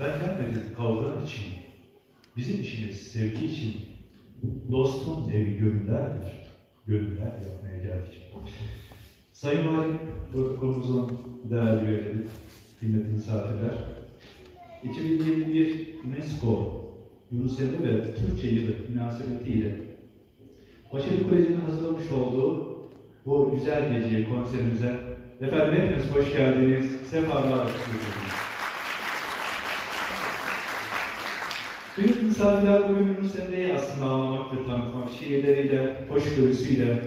ben gelmedim kavga için, bizim işimiz sevgi için, dostum evi gönüllerdir, gönüller yapmaya geldik. Sayın Valim, protokolümüzün değerli üyeleri, kıymetli misafirler, 2021 UNESCO Yunus Emre ve Türkçe Yılı münasebetiyle Başarı Koleji'nin hazırlamış olduğu bu güzel geceyi konserimize efendim hepiniz hoş geldiniz, sefalar. Misafirler bugün Yunus Emre'yi aslında anlamak ve tanıtmak, şiirleriyle, hoşgörüsüyle,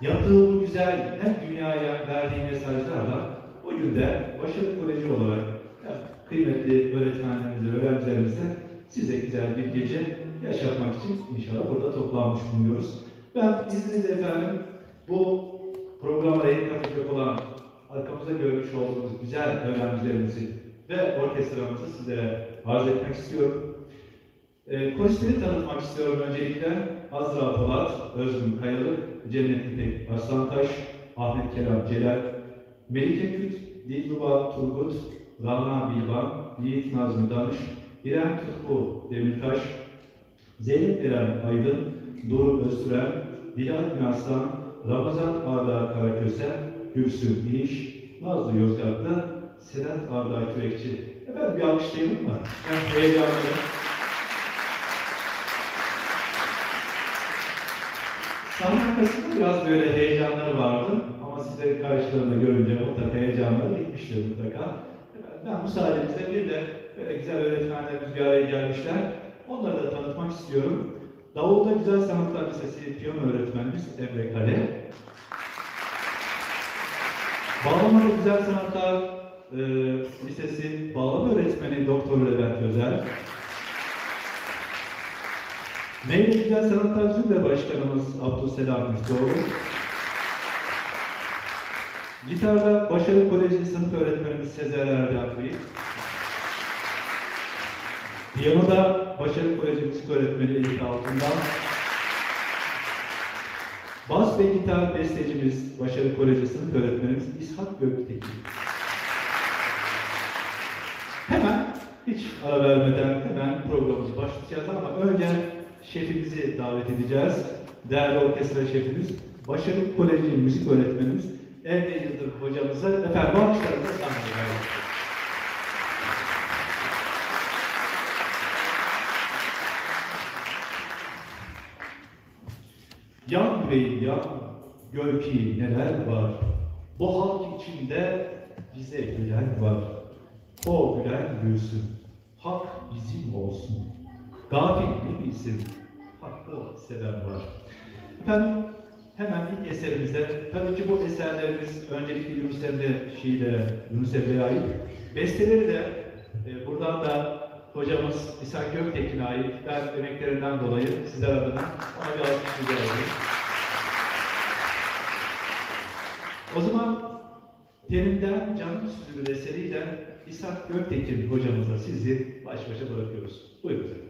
yaptığı bu güzel hem dünyaya verdiği mesajlarla bugün de Başarı Koleji olarak kıymetli öğretmenlerimize, öğrencilerimize size güzel bir gece yaşatmak için inşallah burada toplanmış bulunuyoruz. Ben izninizle efendim bu programa renk katacak olan arkamızda görmüş olduğumuz güzel öğrencilerimizi ve orkestramızı sizlere arz etmek istiyorum. E, Konistleri tanıtmak istiyorum öncelikle. Azra Polat, Özgün Kayalık, Cennet İpek Arslantaş, Ahmet Kerem Celal, Melike Küt, Dilruba Turgut, Rana Bilban, Yiğit Nazmi Danış, İrem Tutku Demirtaş, Zeynep Eren Aydın, Doğru Öztüren, Dilan Günarslan, Ramazan Arda Karaköse, Gülsüm İş, Nazlı Yozgatlı, Sedat Arda Kürekçi. Efendim bir alkışlayalım mı? Ben heyecanlı. Sahne arkasında biraz böyle heyecanları vardı ama sizleri karşılarında görünce mutlaka heyecanları gitmiştir mutlaka. Ben müsaadenizle bir de böyle güzel öğretmenlerimiz bir araya gelmişler. Onları da tanıtmak istiyorum. Davulda Güzel Sanatlar Lisesi piyano öğretmenimiz Emre Kale. Bağlamada Güzel Sanatlar e, Lisesi bağlama öğretmeni Doktor Levent Özel. Meyve Güzel Sanatlar Zümre Başkanımız Abdüselam Müstoğlu. Gitarda Başarı Koleji sınıf öğretmenimiz Sezer Bey. Piyanoda Başarı Koleji müzik öğretmeni Elif Altından. Bas ve gitar bestecimiz Başarı Koleji sınıf öğretmenimiz İshak Göktekin. Hemen hiç ara vermeden hemen programımızı başlayacağız ama önce şefimizi davet edeceğiz. Değerli orkestra şefimiz, Başarı Koleji müzik öğretmenimiz Emre Yıldırım hocamıza efendim alkışlarınızla sahneye davet Yan yüreğim yan, gör ki neler var. Bu halk içinde bize gülen var. O gülen gülsün, hak bizim olsun. Gafil ne bilsin, hakkı seven var. Efendim, hemen ilk eserimizde, tabii ki bu eserlerimiz öncelikle Yunus Emre şiirlere, Yunus Emre'ye ait. Besteleri de e, buradan da hocamız İshak Göktekin'e ait. Ben emeklerinden dolayı sizler adına ona bir alkış rica ediyorum. O zaman Derinden Canım Süzülür eseriyle İshak Göktekin hocamızla sizi baş başa bırakıyoruz. Buyurun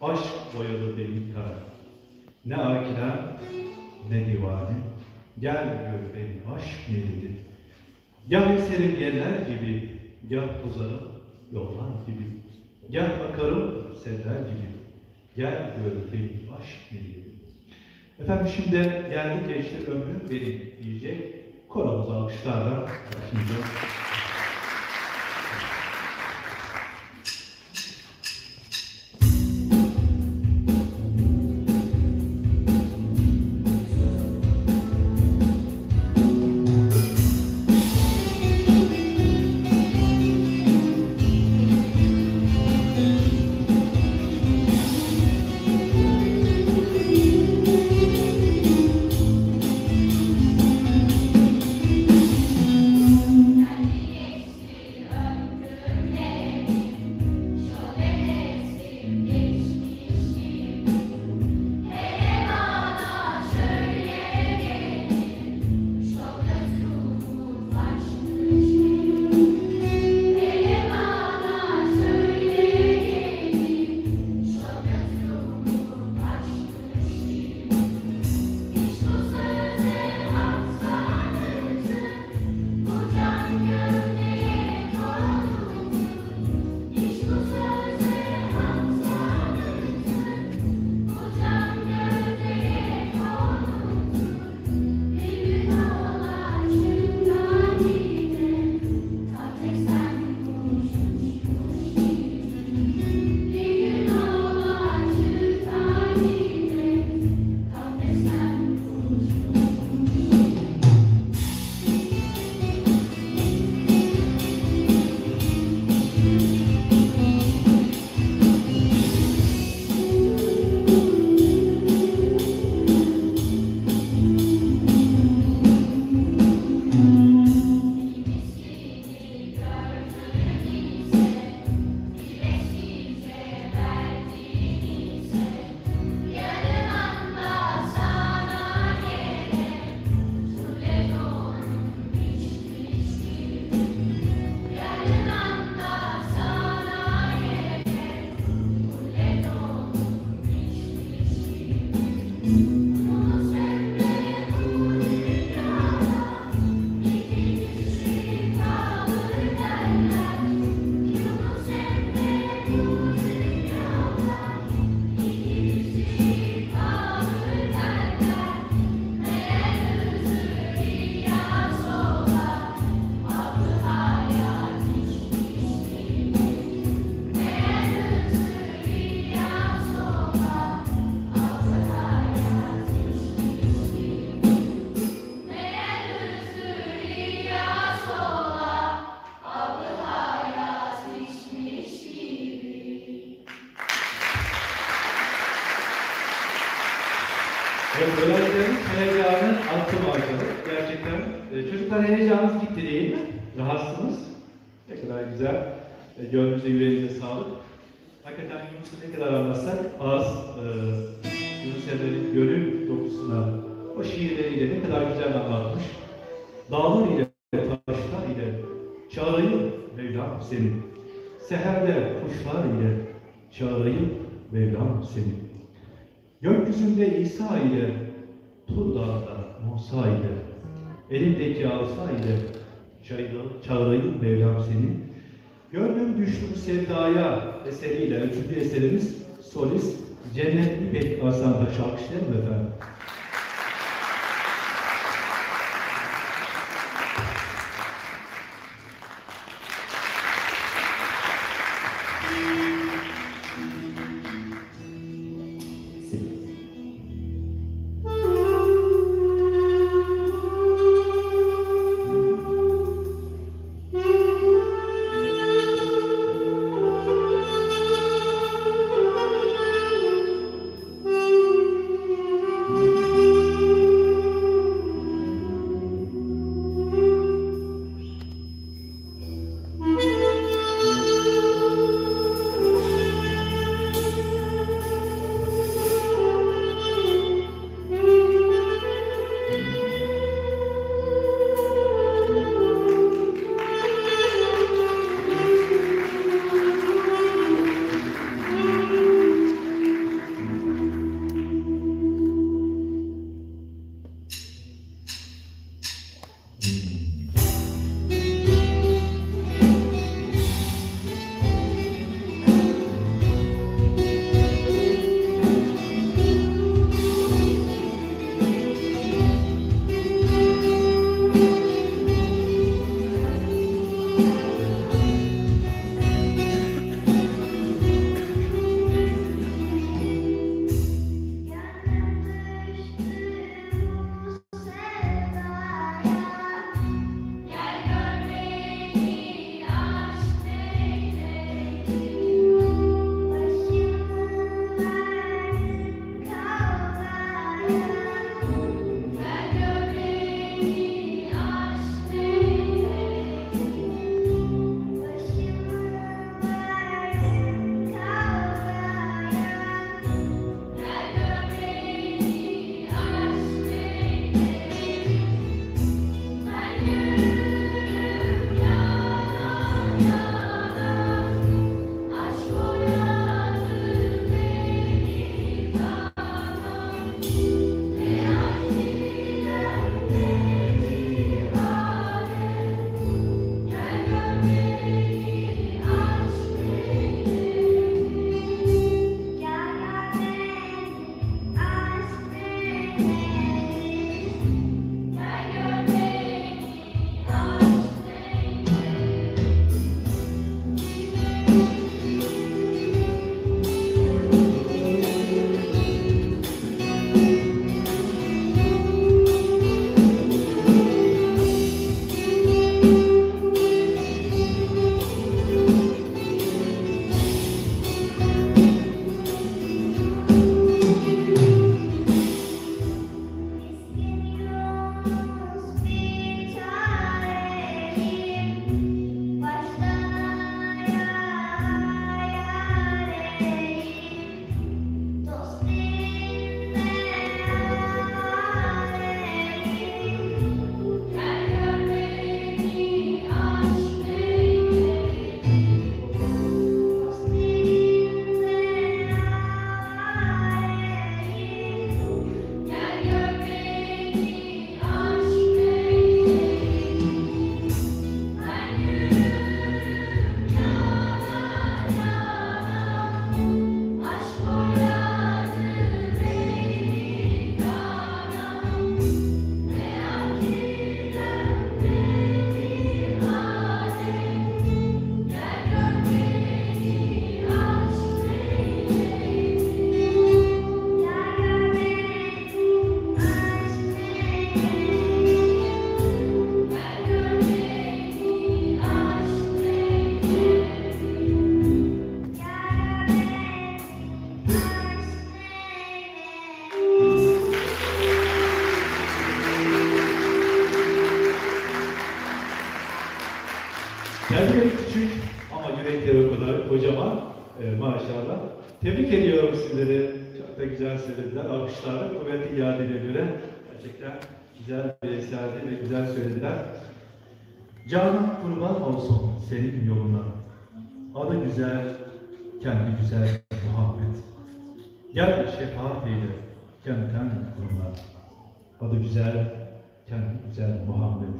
aşk boyalı kara. Ne akile ne divane, gel gör beni aşk neydi. Gel eserim yerler gibi, gel uzarım yollar gibi. Gel bakarım seller gibi, gel gör beni aşk neydi. Efendim şimdi geldik geçti ömrüm benim diyecek. Konumuzu alkışlarla başlayacağız. Solist Cennet İpek Arslan'da şarkışlayalım efendim. Olsun senin yoluna. Adı güzel, kendi güzel Muhammed. Gel şefaat eyle kendinden kurumlar. Adı güzel, kendi güzel Muhammed.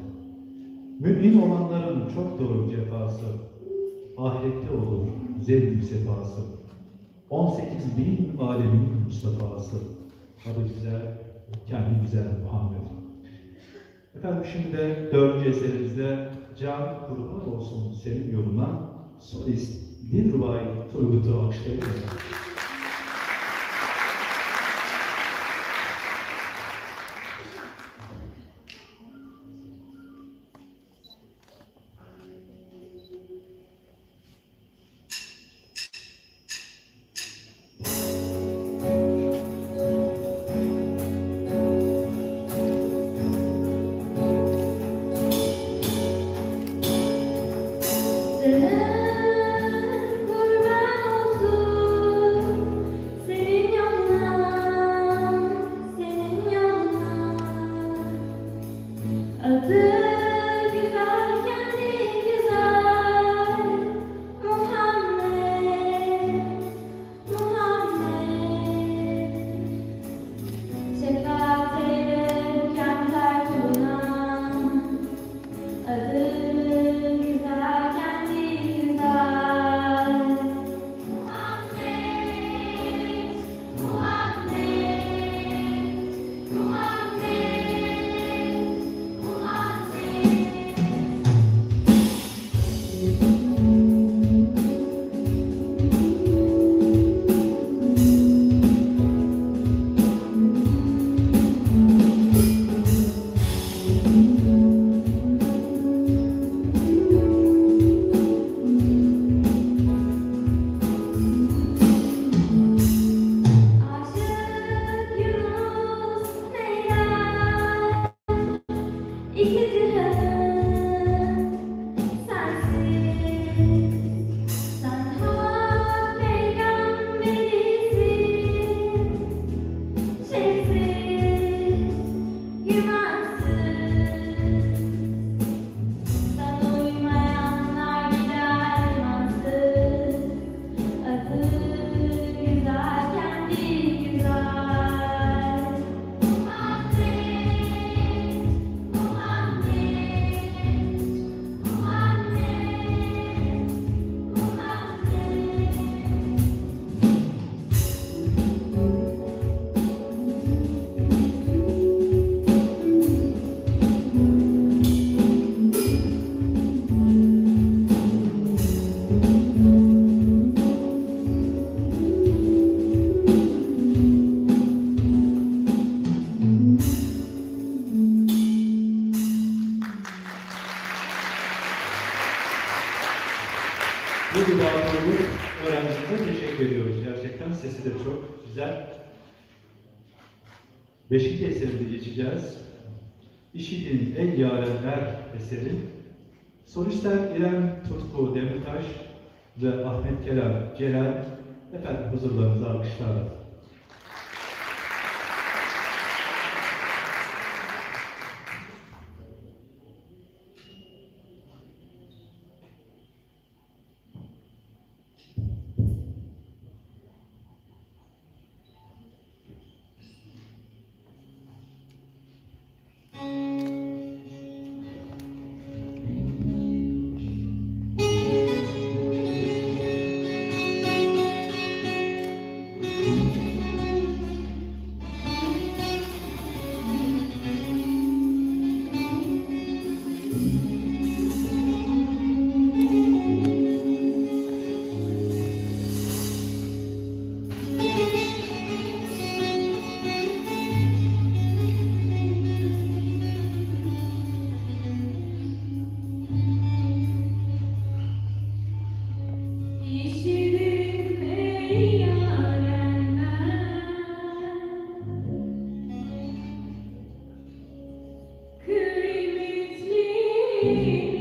Mümin olanların çok doğru cefası, ahirette olur zevk sefası. 18 bin alemin Mustafa'sı. Adı güzel, kendi güzel Muhammed. Efendim şimdi de dördüncü eserimizde Can kurban olsun senin yoluna solist Dilrubay Turgut'u alkışlayalım. Gerçekten sesi de çok güzel. Beşinci eserimize geçeceğiz. İşidin El Yarenler eseri. Solistler İrem Tutku Demirtaş ve Ahmet Kelal Celal efendim huzurlarınıza alkışlarla. Kıymetli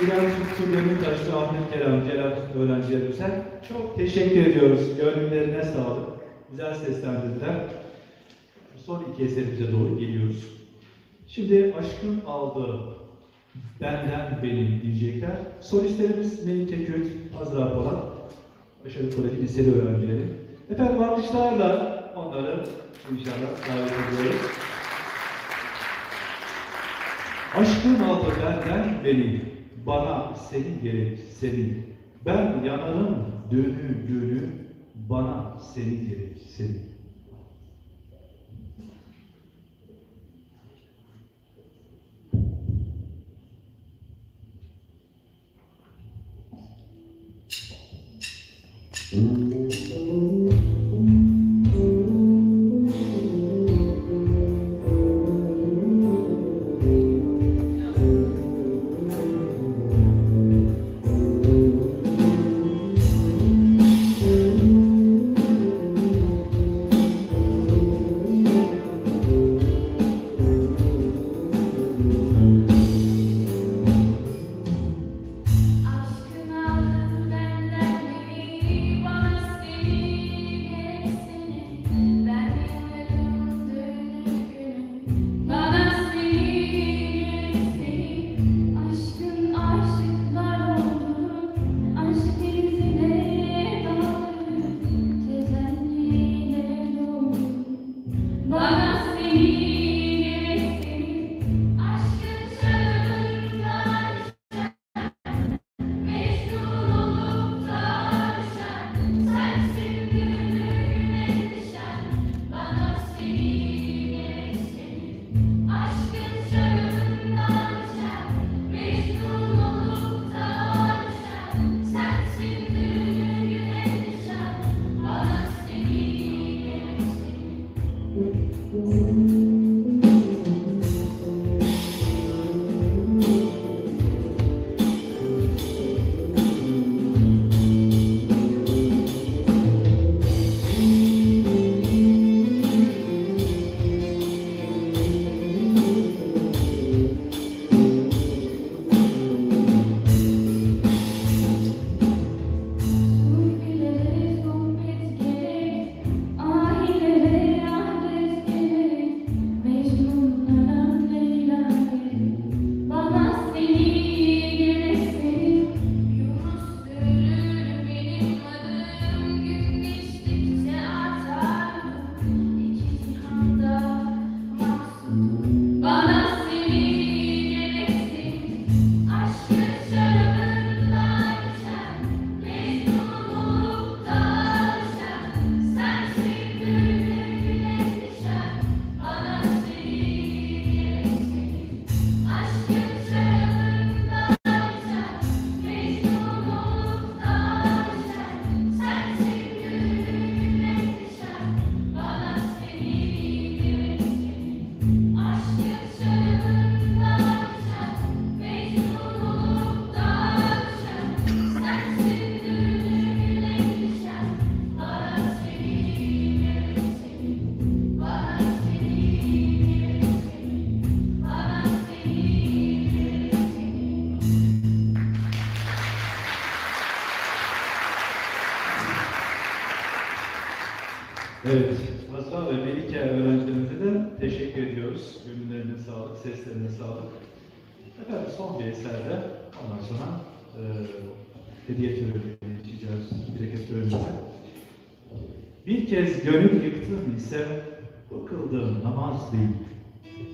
Su Demirtaşlı, Ahmet Kerem, Celal öğrencilerimize çok teşekkür ediyoruz. Gönüllerine sağlık. Güzel seslendirdiler. Son iki eserimize doğru geliyoruz. Şimdi aşkın aldığı benden benim diyecekler. Solistlerimiz Melike Kürt, Azra Polat, Aşağı yukarı liseli öğrencileri. Efendim alkışlarla onları inşallah davet ediyoruz. Aşkın aldı benden beni, bana senin gerek senin. Ben yanarım dönü dönü, bana senin gerek senin. Bir eserde ondan sonra e, hediye törenine geçeceğiz, bereket törenine. Bir kez gönül yıktım ise bu namaz değil.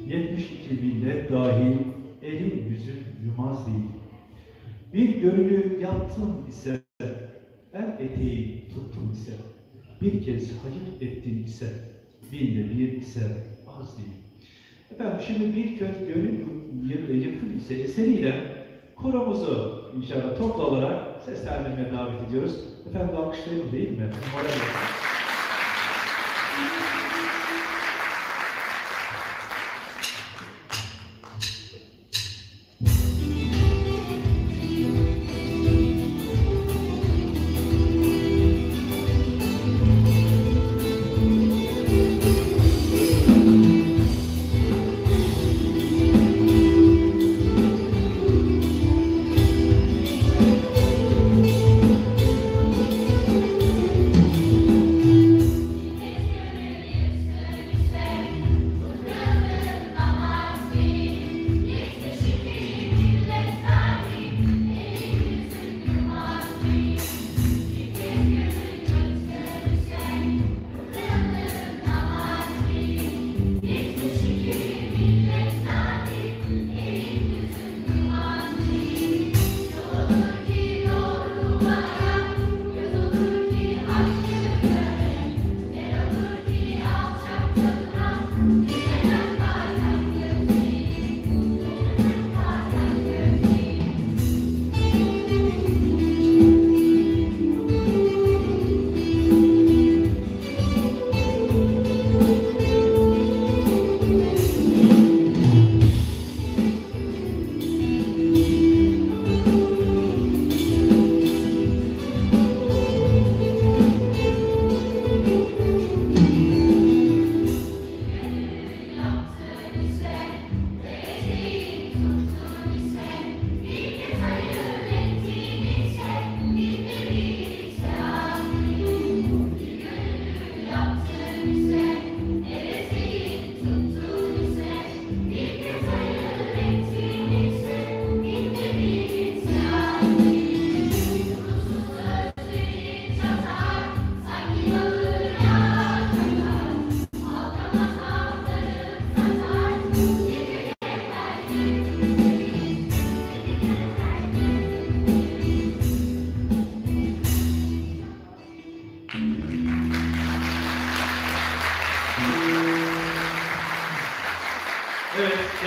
72 millet dahil elin yüzün yumaz değil. Bir gönlü yaptım ise el eteği tuttum ise bir kez hayır ettin ise binde bir ise az değil. Efendim şimdi bir kez gönül y- yıkım ise eseriyle koromuzu inşallah toplu olarak seslendirmeye davet ediyoruz. Efendim alkışlayalım değil mi? Moral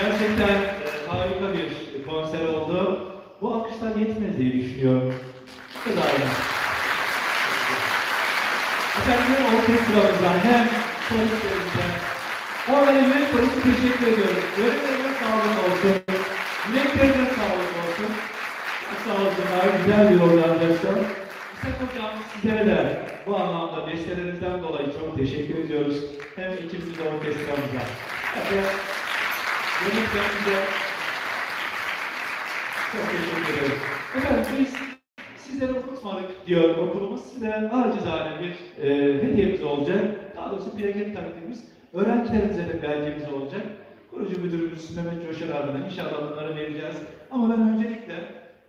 Gerçekten e, harika bir e, konser oldu. Bu alkışlar yetmez diye düşünüyorum. Bu da aynı. Efendim orkestramızdan hem solistlerimizden Orhan'a çok teşekkür ediyorum. Gönüllerine sağlık olsun. Dileklerine sağlık olsun. Sağ olsunlar. Güzel bir orada arkadaşlar. İshak Hocam sizlere de bu anlamda bestelerinizden dolayı çok teşekkür ediyoruz. Hem ikimiz de orkestramıza. Evet yönetmenimize çok teşekkür ederim. Efendim biz sizleri okutmadık diyor okulumuz. Size acizane bir e, hediyemiz olacak. Daha doğrusu plaket takdimimiz. Öğrencilerimize de belgemiz olacak. Kurucu müdürümüz Mehmet Coşar abiden inşallah bunları vereceğiz. Ama ben öncelikle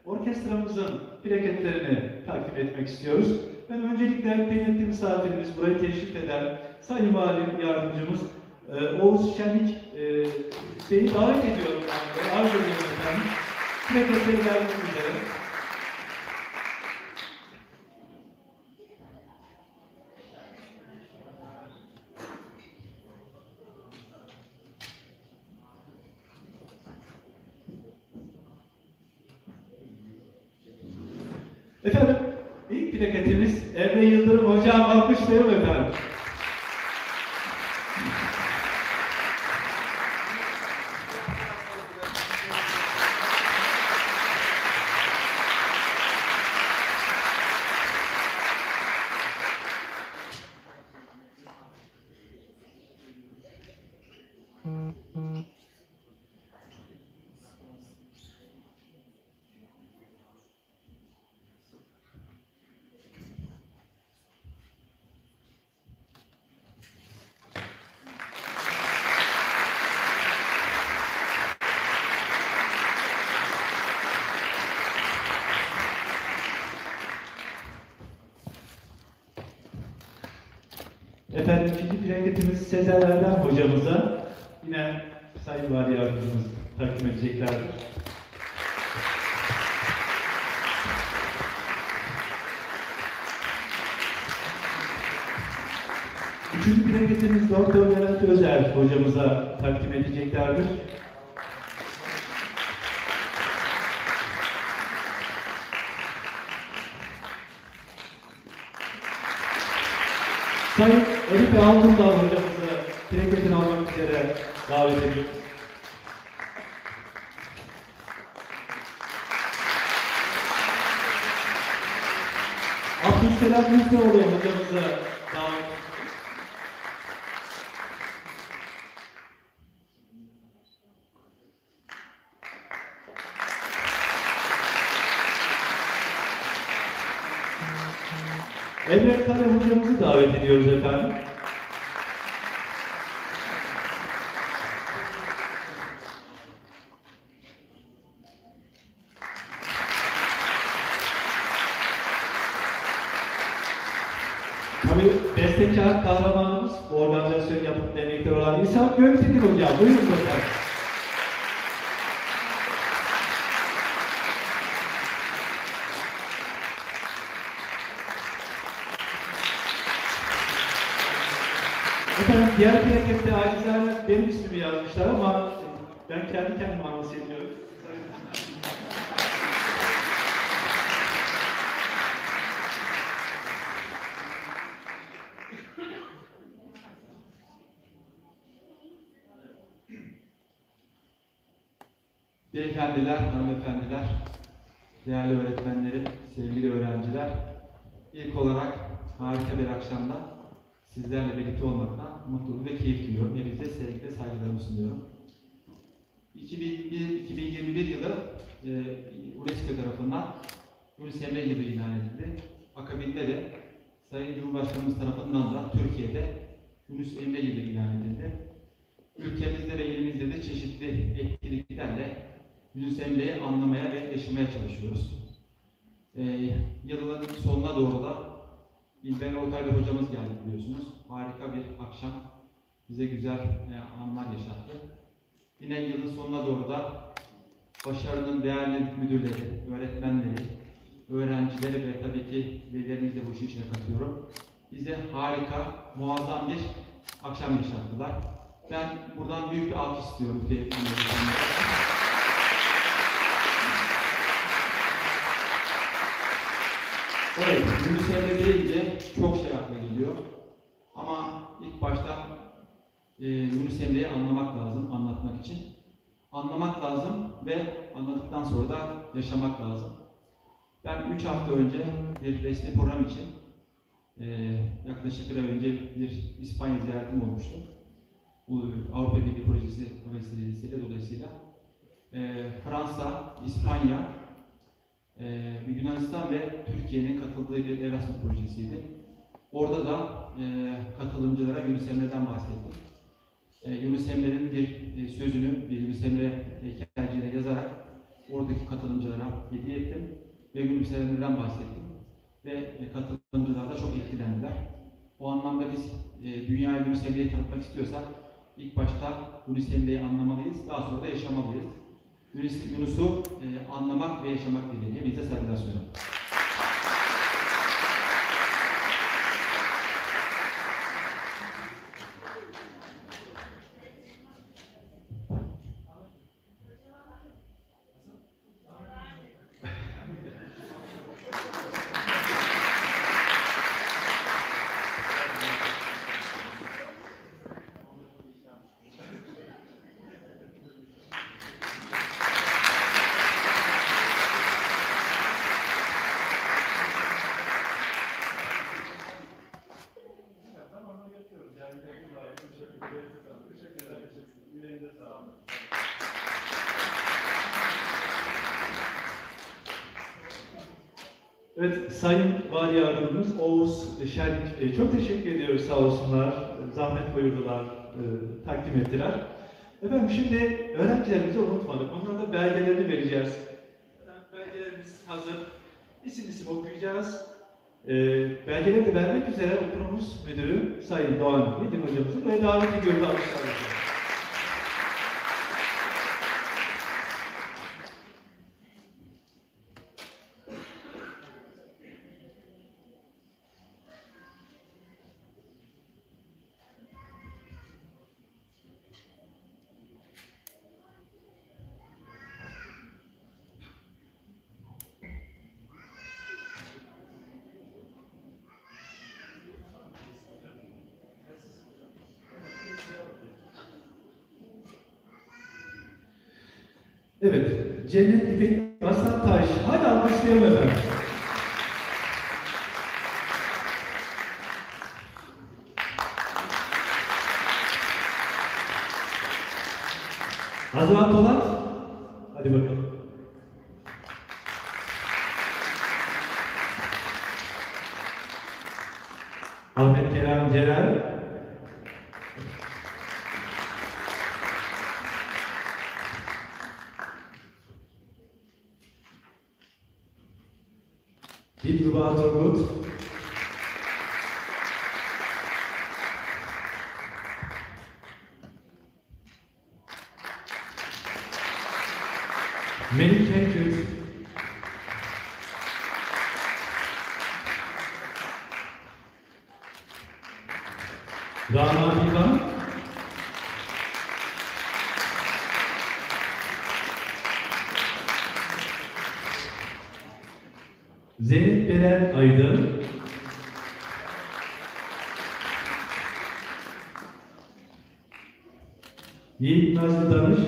orkestramızın plaketlerini takdim etmek istiyoruz. Ben öncelikle kıymetli misafirimiz, buraya teşrif eden Sayın Vali Yardımcımız e, Oğuz Şenlik e, Bey'i davet ediyorum. De. Arz ediyorum efendim. Plaketleri vermek üzere. Efendim, ilk plaketimiz Emre Yıldırım Hocam efendim. Efendim ikinci plaketimiz Sezer Erdem hocamıza yine Sayın Vali Yardımcımız takdim edeceklerdir. Üçüncü plaketimiz Doktor Levent Özer hocamıza takdim edeceklerdir. Sayın Elif Altındağ hocamızı plaketini almak üzere davet ediyoruz. Abdülselam Yüzdeoğlu hocamızı davet ediyoruz. Emre Kare davet ediyoruz efendim. Tabii bestekar kahramanımız, bu organizasyon yapıp demektir olan İshak Göktekin hocam. Buyurun efendim. Efendim diğer plakette acizane benim ismimi yazmışlar ama ben kendi kendime anons ediyorum. Beyefendiler, hanımefendiler, değerli öğretmenlerim, sevgili öğrenciler, ilk olarak harika bir akşamda sizlerle birlikte olmaktan mutluluk ve keyif duyuyorum. Hepinize sevgi ve saygılarımı sunuyorum. 2021, 2021 yılı e, UNESCO tarafından Emre yılı ilan edildi. Akabinde de Sayın Cumhurbaşkanımız tarafından da Türkiye'de Emre yılı ilan edildi. Ülkemizde ve ilimizde de çeşitli etkinliklerle Yunus Emre'yi anlamaya ve yaşamaya çalışıyoruz. Ee, yılın sonuna doğru da İlber Ortaylı hocamız geldi biliyorsunuz. Harika bir akşam bize güzel e, anlar yaşattı. Yine yılın sonuna doğru da başarının değerli müdürleri, öğretmenleri, öğrencileri ve tabii ki velilerimizi de bu işin içine katıyorum. Bize harika, muazzam bir akşam yaşattılar. Ben buradan büyük bir alkış istiyorum. Evet, Emre deyince çok şey akla geliyor. Ama ilk başta e, Yunus Emre'yi anlamak lazım, anlatmak için. Anlamak lazım ve anladıktan sonra da yaşamak lazım. Ben 3 hafta önce bir resmi program için e, yaklaşık bir önce bir İspanya ziyaretim olmuştu. Bu Avrupa Birliği projesi vesilesiyle dolayısıyla. E, Fransa, İspanya, e, Yunanistan ve Türkiye'nin katıldığı bir Erasmus projesiydi. Orada da e, katılımcılara Yunus Emre'den bahsettim. E, Yunus Emre'nin bir e, sözünü bir Yunus Emre heykelciğine yazarak oradaki katılımcılara hediye ettim ve Yunus Emre'den bahsettim. Ve e, katılımcılar da çok etkilendiler. O anlamda biz e, dünyaya Yunus Emre'yi tanıtmak istiyorsak ilk başta Yunus Emre'yi anlamalıyız, daha sonra da yaşamalıyız. Yunus, Yunus'u e, anlamak ve yaşamak dileğiyle hepinize saygılar sunuyorum. Evet, Sayın Vali Yardımcımız Oğuz Şenlik Bey, çok teşekkür ediyoruz sağ olsunlar. Zahmet buyurdular, e, takdim ettiler. Efendim şimdi öğrencilerimizi unutmadık. Onlara da belgelerini vereceğiz. Belgelerimiz hazır. İsim isim okuyacağız. E, belgeleri de vermek üzere okulumuz müdürü Sayın Doğan Yedin hocamızı ve davet ediyoruz alkışlarla. Azman Polat. Hadi bakalım. Ahmet Kerem Celal. Dilruba Turgut. Melike Kürt. Rana İlhan. Zeynep Beren Aydın. Yiğit Nazlı Danış.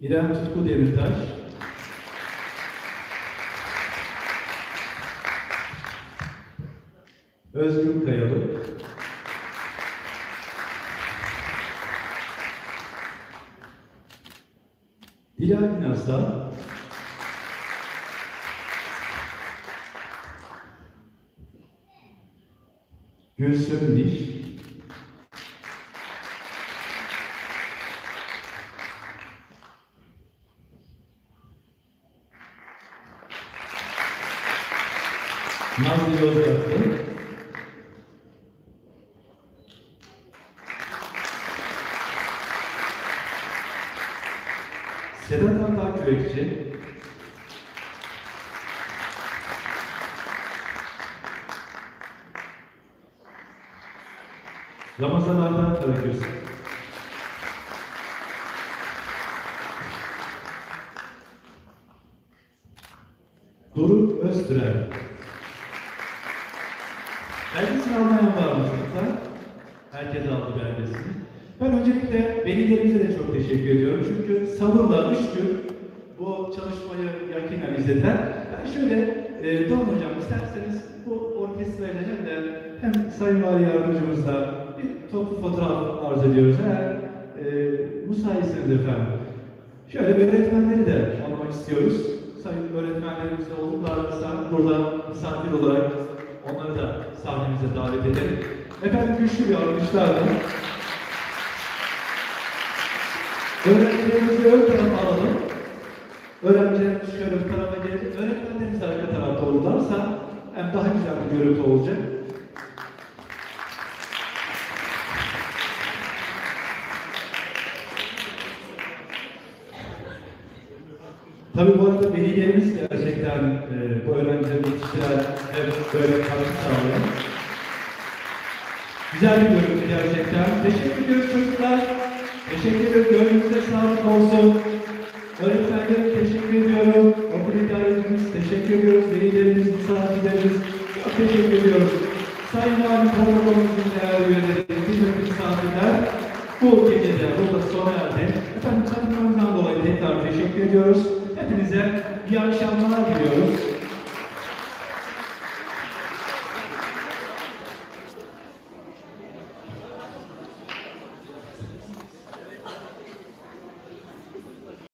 İrem Tutku Demirtaş. Özgür Kayalık. Dilal Binas'tan Gülsüm Diş Nazlı Yozgatlı Sedat Akar Kürekçi Ramazan Arda Karagöz Doruk Öztürel. Belgesini almayan var mı çocuklar? Herkes aldı belgesini. Ben öncelikle velilerimize de çok teşekkür ediyorum. Çünkü sabırla üç gün bu çalışmayı yakinen izlediler. Ben şöyle, e, Doğan Hocam isterseniz bu orkestrayla hem de hem Sayın Vali Yardımcımızla bir toplu fotoğraf arz ediyoruz. Eğer e, müsaitseniz efendim. Şöyle öğretmenleri de almak istiyoruz. Sayın öğretmenlerimiz de olurlarsa burada misafir olarak onları da sahnemize davet edelim. Efendim güçlü bir alkışlarla. Öğrencilerimizi ön tarafa alalım. Öğrencilerimiz şöyle bir tarafa gelecek. Öğretmenlerimiz arka tarafta olurlarsa hem daha güzel bir görüntü olacak. Tabii bu arada velilerimiz gerçekten e, bu öğrencileri yetiştiren ve böyle katkı sağlayan. Güzel bir görüntü gerçekten. Teşekkür ediyoruz çocuklar. Teşekkür ediyoruz. Gönlünüze sağlık olsun. Öğretmenlere teşekkür ediyorum. Okul idarecimiz teşekkür ediyoruz. Velilerimiz, misafirlerimiz çok teşekkür ediyoruz. Sayın Vali Karakolumuzun değerli üyeleri, kıymetli misafirler, bu gece de burada sona erdi. Efendim katılımınızdan dolayı tekrar teşekkür ediyoruz. Hepinize iyi akşamlar diliyoruz.